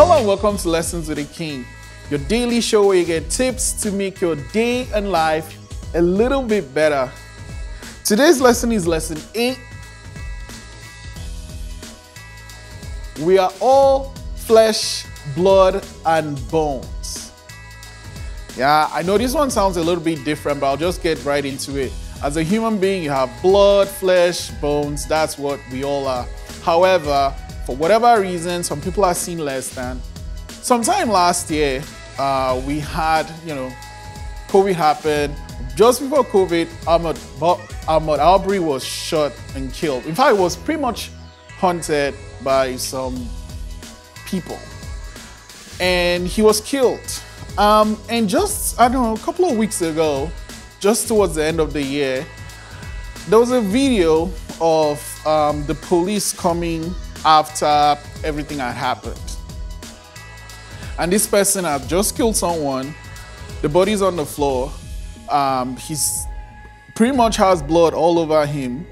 Hello and welcome to Lessons with a King, your daily show where you get tips to make your day and life a little bit better. Today's lesson is lesson 8. We are all flesh, blood, and bones. Yeah, I know this one sounds a little bit different, but I'll just get right into it. As a human being, you have blood, flesh, bones. That's what we all are. However, for whatever reason, some people are seeing less than. Sometime last year, uh, we had, you know, COVID happened. Just before COVID, Ahmaud, Ahmaud Arbery was shot and killed. In fact, it was pretty much hunted by some people. And he was killed. Um, and just, I don't know, a couple of weeks ago, just towards the end of the year, there was a video of um, the police coming after everything had happened. And this person had just killed someone, the body's on the floor, um, he's pretty much has blood all over him.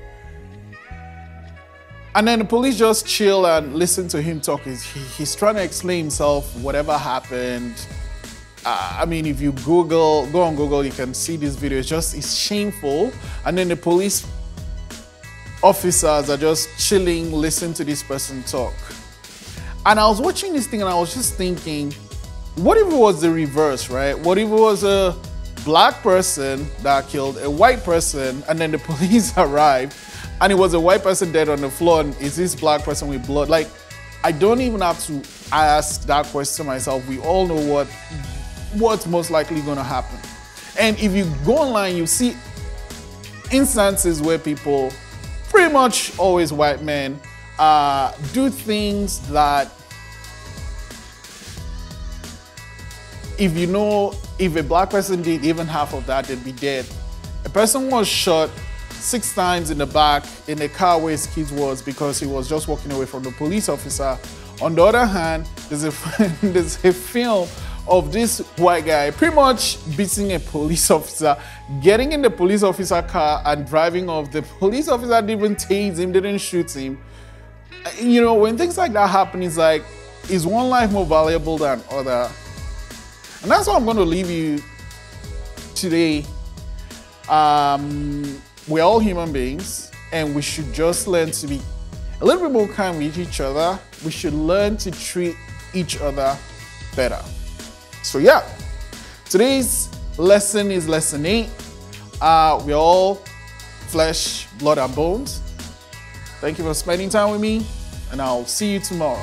And then the police just chill and listen to him talk. He's, he's trying to explain himself, whatever happened. Uh, I mean, if you Google, go on Google, you can see this video. It's just, it's shameful. And then the police officers are just chilling, listening to this person talk. And I was watching this thing and I was just thinking, what if it was the reverse, right? What if it was a black person that killed a white person and then the police arrived and it was a white person dead on the floor and is this black person with blood? Like, I don't even have to ask that question myself. We all know what what's most likely gonna happen. And if you go online, you see instances where people pretty much always white men, uh, do things that if you know, if a black person did even half of that, they'd be dead. A person was shot six times in the back in the car where his kids was because he was just walking away from the police officer. On the other hand, there's a, there's a film of this white guy pretty much beating a police officer, getting in the police officer car and driving off. The police officer didn't tase him, didn't shoot him. You know, when things like that happen, it's like, is one life more valuable than other? And that's what I'm going to leave you today. Um, we're all human beings, and we should just learn to be a little bit more kind with each other. We should learn to treat each other better. So yeah, today's lesson is lesson eight. Uh, we're all flesh, blood, and bones. Thank you for spending time with me, and I'll see you tomorrow.